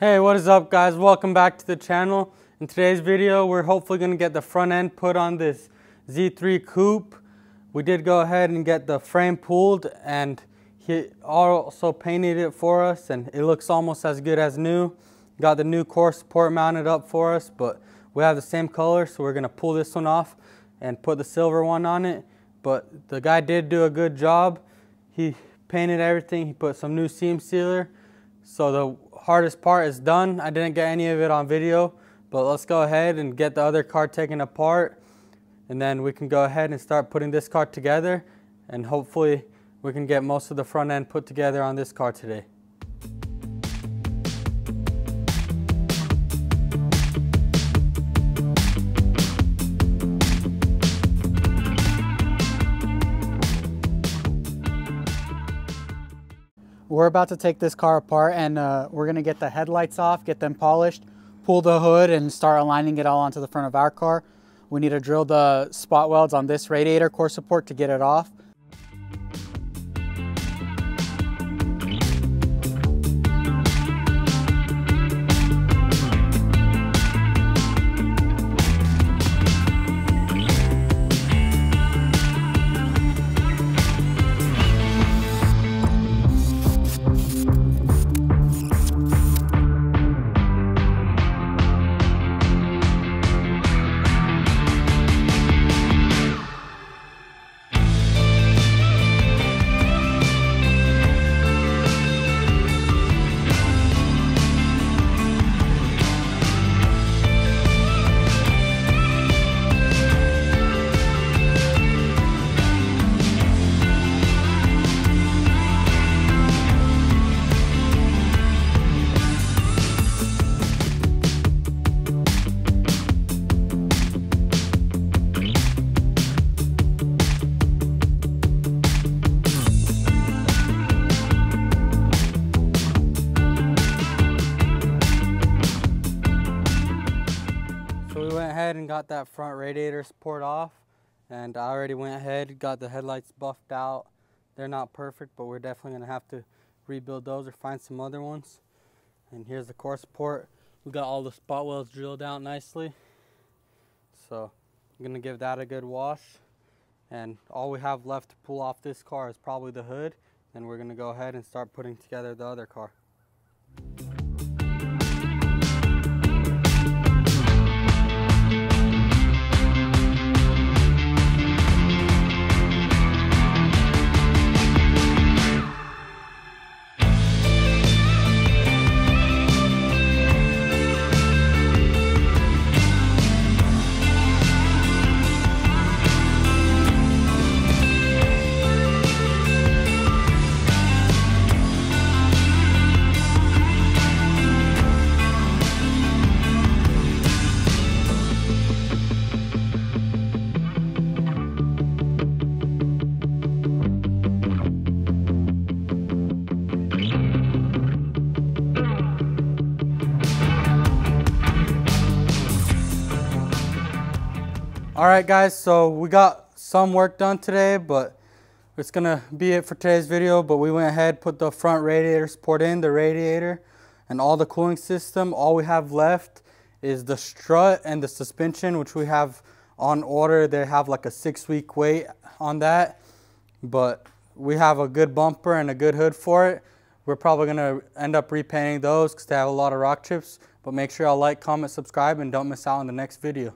Hey, what is up guys? Welcome back to the channel. In today's video, we're hopefully gonna get the front end put on this Z3 Coupe. We did go ahead and get the frame pulled and he also painted it for us and it looks almost as good as new. Got the new core support mounted up for us, but we have the same color, so we're gonna pull this one off and put the silver one on it. But the guy did do a good job. He painted everything. He put some new seam sealer. So the hardest part is done. I didn't get any of it on video, but let's go ahead and get the other car taken apart. And then we can go ahead and start putting this car together. And hopefully we can get most of the front end put together on this car today. We're about to take this car apart and uh, we're gonna get the headlights off, get them polished, pull the hood and start aligning it all onto the front of our car. We need to drill the spot welds on this radiator core support to get it off. Ahead and got that front radiator support off and I already went ahead got the headlights buffed out. They're not perfect but we're definitely gonna have to rebuild those or find some other ones. And here's the core support we got all the spot welds drilled out nicely. So I'm gonna give that a good wash. And all we have left to pull off this car is probably the hood. And we're gonna go ahead and start putting together the other car All right, guys, so we got some work done today, but it's gonna be it for today's video, but we went ahead, put the front radiator support in, the radiator, and all the cooling system. All we have left is the strut and the suspension, which we have on order. They have like a six week wait on that, but we have a good bumper and a good hood for it. We're probably gonna end up repainting those because they have a lot of rock chips, but make sure y'all like, comment, subscribe, and don't miss out on the next video.